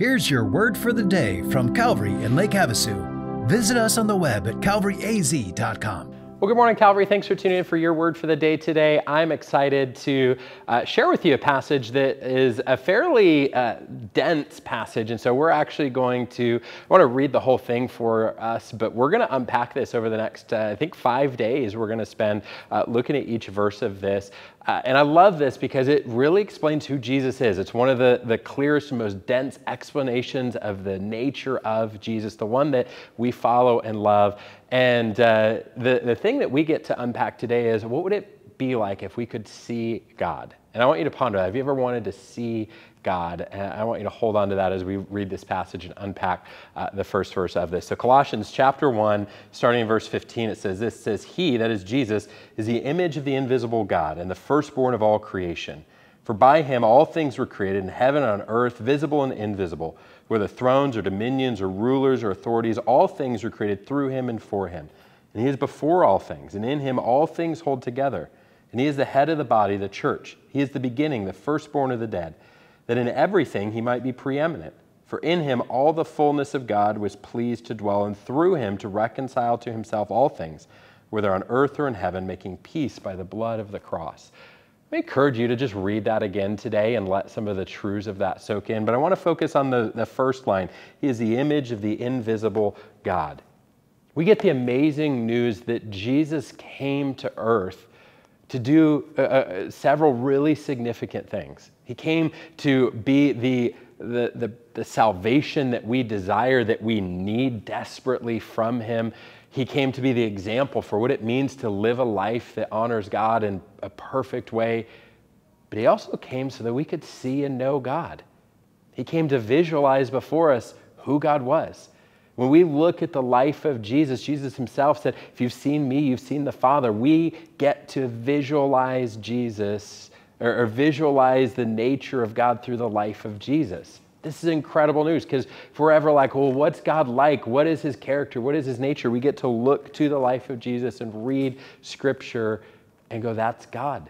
Here's your word for the day from Calvary in Lake Havasu. Visit us on the web at calvaryaz.com. Well, good morning, Calvary. Thanks for tuning in for your word for the day today. I'm excited to uh, share with you a passage that is a fairly uh, dense passage. And so we're actually going to, I want to read the whole thing for us, but we're going to unpack this over the next, uh, I think, five days. We're going to spend uh, looking at each verse of this. Uh, and I love this because it really explains who Jesus is. It's one of the, the clearest and most dense explanations of the nature of Jesus, the one that we follow and love. And uh, the, the thing that we get to unpack today is what would it be like if we could see God? And I want you to ponder that. Have you ever wanted to see God. And I want you to hold on to that as we read this passage and unpack uh, the first verse of this. So, Colossians chapter 1, starting in verse 15, it says this it says, He, that is Jesus, is the image of the invisible God and the firstborn of all creation. For by him all things were created in heaven and on earth, visible and invisible, whether thrones or dominions or rulers or authorities, all things were created through him and for him. And he is before all things, and in him all things hold together. And he is the head of the body, the church. He is the beginning, the firstborn of the dead that in everything he might be preeminent. For in him all the fullness of God was pleased to dwell, and through him to reconcile to himself all things, whether on earth or in heaven, making peace by the blood of the cross. I encourage you to just read that again today and let some of the truths of that soak in. But I want to focus on the, the first line. He is the image of the invisible God. We get the amazing news that Jesus came to earth to do uh, uh, several really significant things. He came to be the, the, the, the, salvation that we desire, that we need desperately from Him. He came to be the example for what it means to live a life that honors God in a perfect way. But He also came so that we could see and know God. He came to visualize before us who God was when we look at the life of Jesus, Jesus himself said, If you've seen me, you've seen the Father. We get to visualize Jesus or, or visualize the nature of God through the life of Jesus. This is incredible news because forever, like, well, what's God like? What is his character? What is his nature? We get to look to the life of Jesus and read scripture and go, that's God.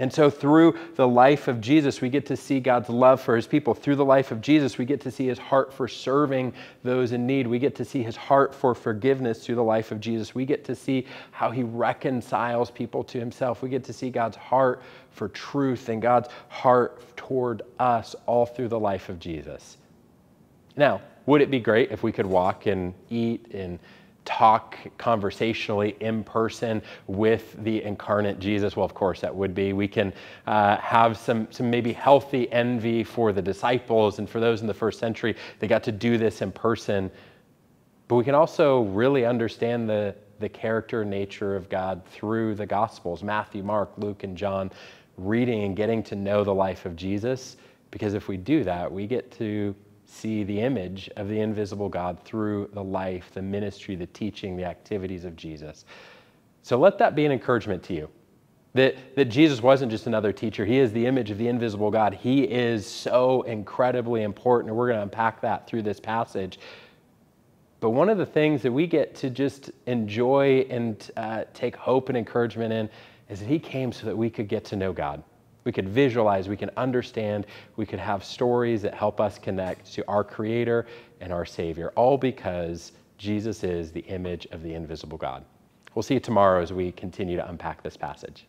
And so, through the life of Jesus, we get to see God's love for his people. Through the life of Jesus, we get to see his heart for serving those in need. We get to see his heart for forgiveness through the life of Jesus. We get to see how he reconciles people to himself. We get to see God's heart for truth and God's heart toward us all through the life of Jesus. Now, would it be great if we could walk and eat and talk conversationally in person with the incarnate Jesus? Well, of course, that would be. We can uh, have some, some maybe healthy envy for the disciples and for those in the first century. They got to do this in person. But we can also really understand the, the character and nature of God through the Gospels Matthew, Mark, Luke, and John, reading and getting to know the life of Jesus. Because if we do that, we get to see the image of the invisible God through the life, the ministry, the teaching, the activities of Jesus. So let that be an encouragement to you. That, that Jesus wasn't just another teacher. He is the image of the invisible God. He is so incredibly important. And we're going to unpack that through this passage. But one of the things that we get to just enjoy and uh, take hope and encouragement in is that He came so that we could get to know God. We could visualize, we can understand, we could have stories that help us connect to our Creator and our Savior, all because Jesus is the image of the invisible God. We'll see you tomorrow as we continue to unpack this passage.